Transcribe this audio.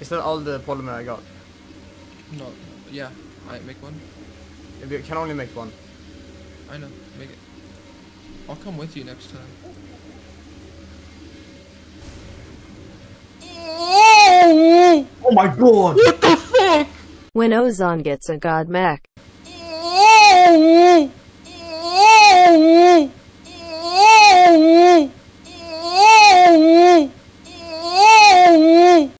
Is that all the polymer I got? No, yeah, I make one. If You can only make one. I know, make it. I'll come with you next time. Oh, oh my god! What the fuck? When Ozon gets a god mech,